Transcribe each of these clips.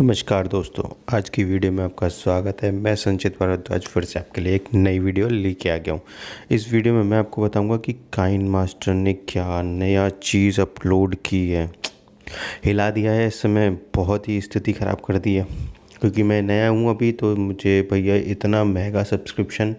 नमस्कार दोस्तों, आज की वीडियो में आपका स्वागत है। मैं संचित भारद्वाज फिर से आपके लिए एक नई वीडियो लेके आ गया हूँ। इस वीडियो में मैं आपको बताऊँगा कि काइन मास्टर ने क्या नया चीज़ अपलोड की है। हिला दिया है, इस समय बहुत ही स्थिति ख़राब कर दी है। क्योंकि मैं नया हूँ अभी तो मुझे भैया इतना महँगा सब्सक्रिप्शन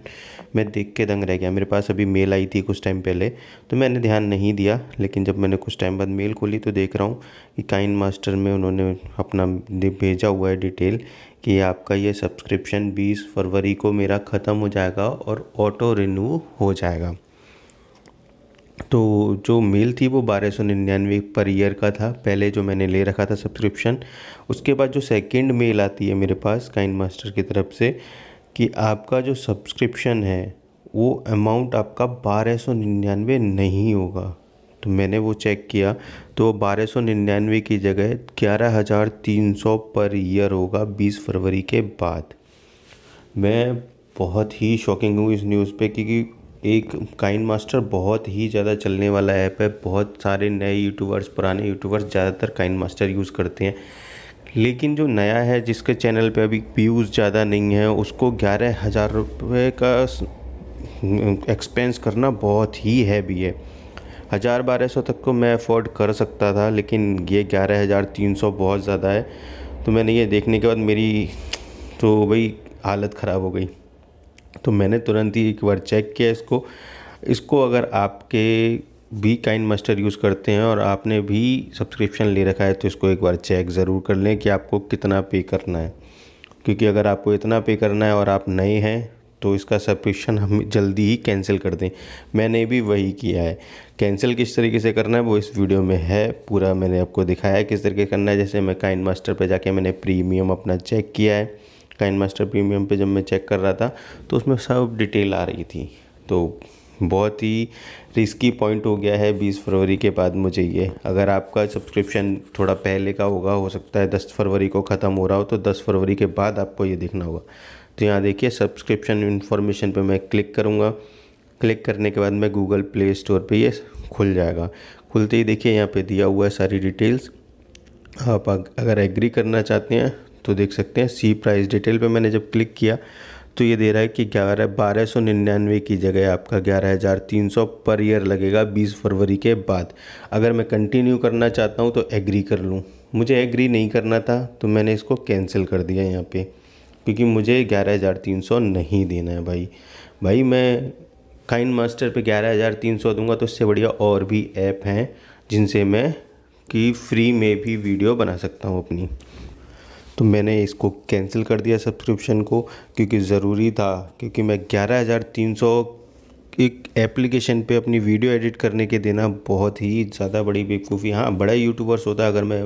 मैं देख के दंग रह गया। मेरे पास अभी मेल आई थी कुछ टाइम पहले तो मैंने ध्यान नहीं दिया, लेकिन जब मैंने कुछ टाइम बाद मेल खोली तो देख रहा हूँ कि काइन मास्टर में उन्होंने अपना भेजा हुआ है डिटेल कि आपका ये सब्सक्रिप्शन 20 फरवरी को मेरा ख़त्म हो जाएगा और ऑटो रिन्यू हो जाएगा। तो जो मेल थी वो बारह सौ निन्यानवे पर ईयर का था। पहले जो मैंने ले रखा था सब्सक्रिप्शन उसके बाद जो सेकंड मेल आती है मेरे पास काइन मास्टर की तरफ़ से कि आपका जो सब्सक्रिप्शन है, वो अमाउंट आपका बारह सौ निन्यानवे नहीं होगा। तो मैंने वो चेक किया तो बारह सौ निन्यानवे की जगह ग्यारह हज़ार तीन सौ पर ईयर होगा बीस फरवरी के बाद। मैं बहुत ही शॉकिंग हूँ इस न्यूज़ पे क्योंकि एक काइन मास्टर बहुत ही ज़्यादा चलने वाला ऐप है। बहुत सारे नए यूट्यूबर्स, पुराने यूट्यूबर्स ज़्यादातर काइन मास्टर यूज़ करते हैं। लेकिन जो नया है, जिसके चैनल पे अभी व्यूज़ ज़्यादा नहीं है, उसको ग्यारह हज़ार रुपये का एक्सपेंस करना बहुत ही हैवी है। हज़ार बारह सौ तक को मैं अफोर्ड कर सकता था, लेकिन ये ग्यारह हज़ार तीन सौ बहुत ज़्यादा है। तो मैंने ये देखने के बाद मेरी तो भाई हालत ख़राब हो गई। तो मैंने तुरंत ही एक बार चेक किया इसको। इसको अगर आपके भी काइन मास्टर यूज़ करते हैं और आपने भी सब्सक्रिप्शन ले रखा है तो इसको एक बार चेक ज़रूर कर लें कि आपको कितना पे करना है। क्योंकि अगर आपको इतना पे करना है और आप नए हैं तो इसका सब्सक्रिप्शन हम जल्दी ही कैंसिल कर दें। मैंने भी वही किया है। कैंसिल किस तरीके से करना है, वो इस वीडियो में है, पूरा मैंने आपको दिखाया है किस तरीके करना है। जैसे मैं काइन मास्टर पर जाके मैंने प्रीमियम अपना चेक किया है। काइन मास्टर प्रीमियम पे जब मैं चेक कर रहा था तो उसमें सब डिटेल आ रही थी। तो बहुत ही रिस्की पॉइंट हो गया है 20 फरवरी के बाद मुझे ये। अगर आपका सब्सक्रिप्शन थोड़ा पहले का होगा, हो सकता है 10 फरवरी को ख़त्म हो रहा हो तो 10 फरवरी के बाद आपको ये देखना होगा। तो यहाँ देखिए सब्सक्रिप्शन इन्फॉर्मेशन पे मैं क्लिक करूँगा। क्लिक करने के बाद मैं गूगल प्ले स्टोर पे ये खुल जाएगा। खुलते ही देखिए, यहाँ पे दिया हुआ है सारी डिटेल्स आप अगर एग्री करना चाहते हैं तो देख सकते हैं सी प्राइस डिटेल पे मैंने जब क्लिक किया तो ये दे रहा है कि ग्यारह, बारह सौ निन्यानवे की जगह आपका ग्यारह हज़ार तीन सौ पर ईयर लगेगा बीस फरवरी के बाद। अगर मैं कंटिन्यू करना चाहता हूँ तो एग्री कर लूँ। मुझे एग्री नहीं करना था तो मैंने इसको कैंसिल कर दिया यहाँ पे, क्योंकि मुझे ग्यारह हज़ार तीन सौ नहीं देना है भाई। भाई मैं काइन मास्टर पे ग्यारह हज़ार तीन सौ दूँगा तो इससे बढ़िया और भी ऐप हैं, जिनसे मैं कि फ्री में भी वीडियो बना सकता हूँ अपनी। तो मैंने इसको कैंसिल कर दिया सब्सक्रिप्शन को, क्योंकि ज़रूरी था, क्योंकि मैं ग्यारह हज़ार तीन सौ एक एप्लीकेशन पे अपनी वीडियो एडिट करने के देना बहुत ही ज़्यादा बड़ी बेवकूफ़ी। हाँ बड़ा यूट्यूबर्स होता अगर मैं,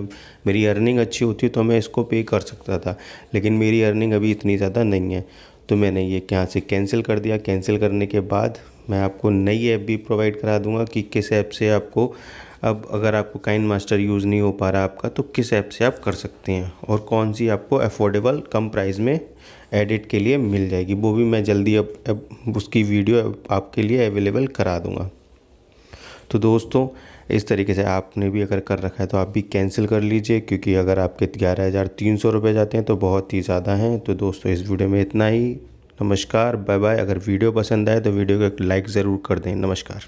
मेरी अर्निंग अच्छी होती तो मैं इसको पे कर सकता था, लेकिन मेरी अर्निंग अभी इतनी ज़्यादा नहीं है। तो मैंने ये यहाँ से कैंसिल कर दिया। कैंसिल करने के बाद मैं आपको नई ऐप भी प्रोवाइड करा दूँगा कि किस ऐप से आपको अब अगर आपको काइन मास्टर यूज़ नहीं हो पा रहा आपका तो किस ऐप से आप कर सकते हैं और कौन सी आपको अफोर्डेबल कम प्राइस में एडिट के लिए मिल जाएगी। वो भी मैं जल्दी अब, अब उसकी वीडियो आपके लिए अवेलेबल करा दूँगा। तो दोस्तों इस तरीके से आपने भी अगर कर रखा है तो आप भी कैंसिल कर लीजिए क्योंकि अगर आपके ग्यारह हज़ार तीन सौ रुपये जाते हैं तो बहुत ही ज़्यादा हैं। तो दोस्तों इस वीडियो में इतना ही। नमस्कार बाय बाय अगर वीडियो पसंद आए तो वीडियो को एक लाइक ज़रूर कर दें। नमस्कार।